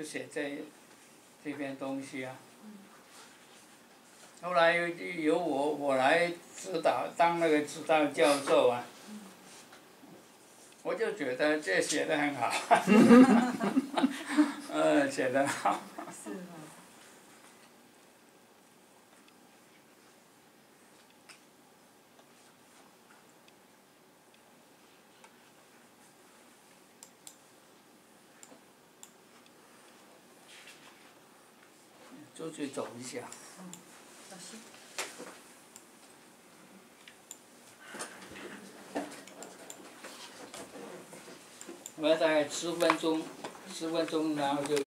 就写这这篇东西啊。后来由我我来指导当那个指导教授啊，我就觉得这写的很好，呃，写的好。是出去走一下。嗯，小心。我大概十分钟，十分钟，然后就。